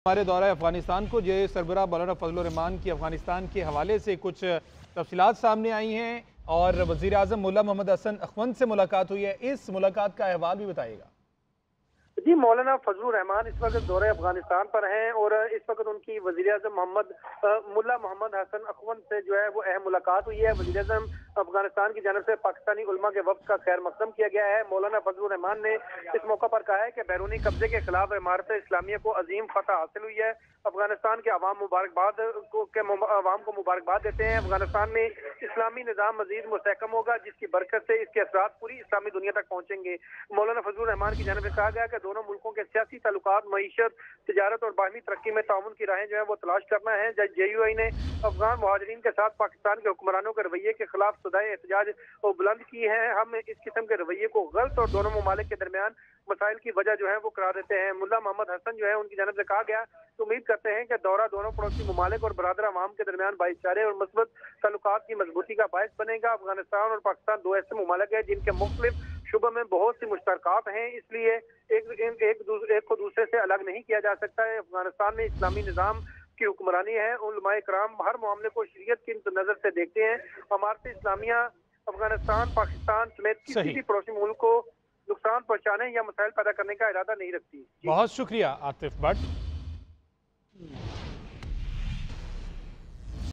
हमारे दौरा अफ़गानिस्तान को जे सरबरा मौलाना फजलरहमान की अफ़गानिस्तान के हवाले से कुछ तफसीत सामने आई हैं और वज़ी अजम मुला मोहम्मद हसन अखवंद से मुलाकात हुई है। इस मुलाकात का अहवाल भी बताइएगा। जी, मौलाना फजल रहमान इस वक्त दौरे अफ़गानिस्तान पर हैं और इस वक्त उनकी वज़ीर अजम मोहम्मद मुल्ला मोहम्मद हसन अखवन से जो है वो अहम मुलाकात हुई है। वज़ीर अजम अफ़गानिस्तान की जानब से पाकिस्तानी उलमा के वक्त का खैर मकदम किया गया है। मौलाना फजल रहमान ने इस मौका पर कहा है कि बैरूनी कब्जे के खिलाफ इमारत इस्लामिया को अजीम फतह हासिल हुई है। अफ़गानिस्तान के अवाम मुबारकबाद को के अवाम को मुबारकबाद देते हैं। अफ़गानिस्तान में इस्लामी निज़ाम मजीद मुस्तकम होगा, जिसकी बरकत से इसके असरा पूरी इस्लामी दुनिया तक पहुँचेंगे। मौलाना फजल रहमान की जानब से कहा गया कि दोनों मुल्कों के सियासी ताल्लुक मीशत, तजारत और बाहमी तरक्की में ताउन की राहें जो है वो तलाश करना है। जब जे यू आई ने अफगान महाजरीन के साथ पाकिस्तान के हुक्मरानों के रवैये के खिलाफ सदाए एहतजाज बुलंद की है। हम इस किस्म के रवैये को गलत और दोनों ममालिक के दरमियान मसाइल की वजह जो है वो करा देते हैं। मुला मोहम्मद हसन जो है उनकी जानब से कहा गया तो उम्मीद करते हैं कि दौरा दोनों पड़ोसी ममालिक और बरदर अवाम के दरमियान भाईचारे और मस्बत ताल्लुक की मजबूती का बायस बनेगा। अफ़गानिस्तान और पाकिस्तान दो ऐसे ममालिक है जिनके मुख्तलिफ़ शुबे में बहुत सी मुश्तरकात हैं। इसलिए एक एक, एक, एक को दूसरे से अलग नहीं किया जा सकता है। अफ़गानिस्तान में इस्लामी निज़ाम की हुक्मरानी है उलमाए कराम हर मामले को शरीयत की नज़र से देखते हैं। अमारत इस्लामिया अफ़गानिस्तान पाकिस्तान समेत किसी भी पड़ोसी मुल्क को नुकसान पहुँचाने या मसाइल पैदा करने का इरादा नहीं रखती। बहुत शुक्रिया आतिफ भट्ट